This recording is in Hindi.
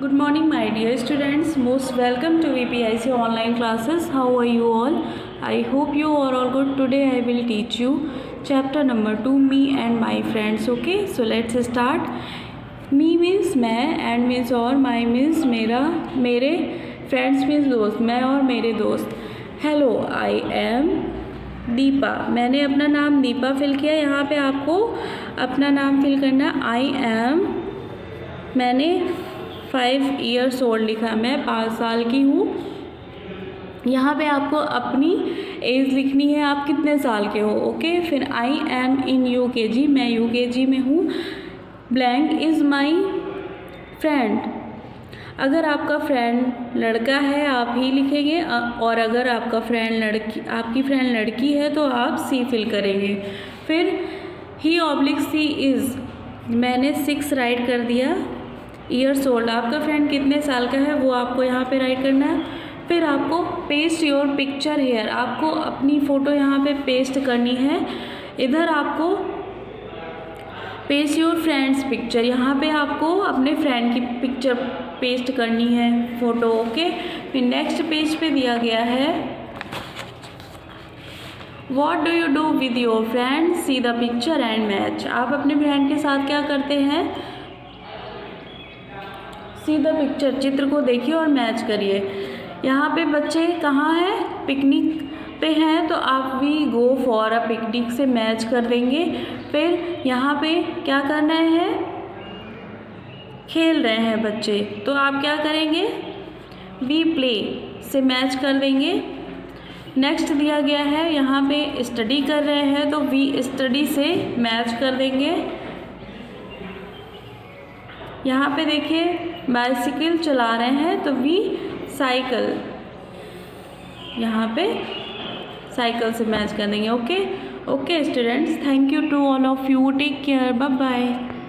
Good morning my dear students most welcome to V P I C online classes how are you all I hope you are all good today I will teach you chapter number two me and my friends okay so let's start me means मैं एंड मीन्स और. माई मीन्स मेरा, मेरे फ्रेंड्स मीन्स दोस्त. मैं और मेरे दोस्त. Hello I am Deepa. मैंने अपना नाम दीपा फिल किया. यहाँ पर आपको अपना नाम फिल करना आई एम मैंने फाइव ईयर्स ओल्ड लिखा है। मैं पाँच साल की हूँ। यहाँ पे आपको अपनी एज लिखनी है। आप कितने साल के हो? ओके फिर आई एम इन यू के जी मैं यू के जी में हूँ। ब्लैंक इज़ माई फ्रेंड अगर आपका फ्रेंड लड़का है, आप ही लिखेंगे। और अगर आपका फ्रेंड लड़की, आपकी फ्रेंड लड़की है तो आप सी फिल करेंगे। फिर ही ऑब्लिक सी इज़ मैंने सिक्स राइट कर दिया। ईयर्स ओल्ड आपका फ्रेंड कितने साल का है, वो आपको यहाँ पे राइट करना है। फिर आपको पेस्ट योर पिक्चर हेयर आपको अपनी फ़ोटो यहाँ पे पेस्ट करनी है। इधर आपको पेस्ट योर फ्रेंड्स पिक्चर यहाँ पे आपको अपने फ्रेंड की पिक्चर पेस्ट करनी है फ़ोटो ओके फिर नेक्स्ट पेज पे दिया गया है। What do you do with your friend see the picture and match आप अपने फ्रेंड के साथ क्या करते हैं? सी द पिक्चर चित्र को देखिए और मैच करिए। यहाँ पे बच्चे कहाँ हैं? पिकनिक पे हैं तो आप भी गो फॉर अ पिकनिक से मैच कर देंगे। फिर यहाँ पे क्या करना है? खेल रहे हैं बच्चे। तो आप क्या करेंगे? वी प्ले से मैच कर देंगे। नेक्स्ट दिया गया है, यहाँ पे स्टडी कर रहे हैं तो वी स्टडी से मैच कर देंगे। यहाँ पे देखिए बाइसिकल चला रहे हैं तो वी साइकिल यहाँ पे साइकिल से मैच कर देंगे okay okay students thank you to all of you take care bye bye